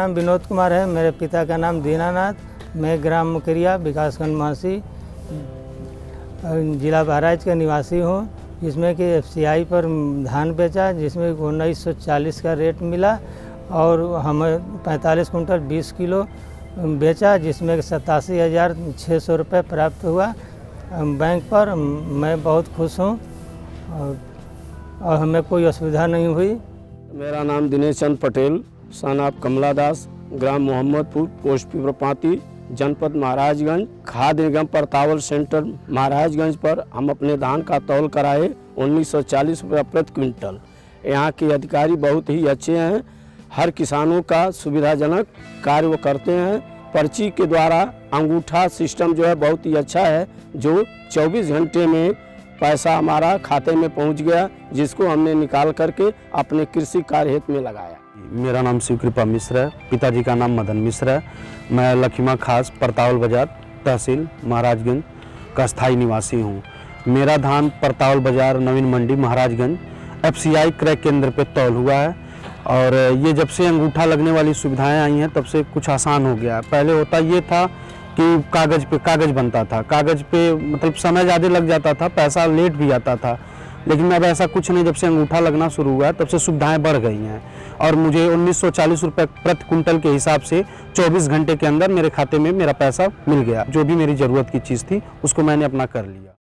नाम विनोद कुमार है मेरे पिता का नाम दीनानाथ मैं ग्राम मुकरिया विकासखंड मासी जिला बहराइच का निवासी हूँ जिसमें कि एफसीआई पर धान बेचा जिसमें उन्नीस सौ चालीस का रेट मिला और हमें पैंतालीस कुंटल 20 किलो बेचा जिसमें सतासी हज़ार छः सौ रुपये प्राप्त हुआ। बैंक पर मैं बहुत खुश हूँ और, और हमें कोई असुविधा नहीं हुई। मेरा नाम दिनेश चंद पटेल सन ऑफ़ कमला दास ग्राम मोहम्मदपुर पोस्ट पिपरपाती जनपद महाराजगंज, खाद निगम परतावल सेंटर महाराजगंज पर हम अपने धान का तौल कराए उन्नीस सौ चालीस रुपये प्रति क्विंटल। यहाँ के अधिकारी बहुत ही अच्छे हैं, हर किसानों का सुविधाजनक कार्य वो करते हैं। पर्ची के द्वारा अंगूठा सिस्टम जो है बहुत ही अच्छा है, जो 24 घंटे में पैसा हमारा खाते में पहुँच गया, जिसको हमने निकाल करके अपने कृषि कार्य हित में लगाया। मेरा नाम शिव कृपा मिश्र है, पिताजी का नाम मदन मिश्र है। मैं लखीमा खास, परतावल बाज़ार, तहसील महाराजगंज का स्थायी निवासी हूँ। मेरा धान परतावल बाज़ार, नवीन मंडी, महाराजगंज, एफसीआई क्रय केंद्र पे तौल हुआ है। और ये जब से अंगूठा लगने वाली सुविधाएँ आई हैं, तब से कुछ आसान हो गया है। पहले होता ये था कि कागज़ पे, कागज़ बनता था। कागज़ पे मतलब समय ज़्यादा लग जाता था, पैसा लेट भी आता था। लेकिन अब ऐसा कुछ नहीं, जब से अंगूठा लगना शुरू हुआ, तब से सुविधाएँ बढ़ गई हैं। और मुझे उन्नीस सौ प्रति कुंटल के हिसाब से 24 घंटे के अंदर मेरे खाते में मेरा पैसा मिल गया, जो भी मेरी ज़रूरत की चीज़ थी, उसको मैंने अपना कर लिया।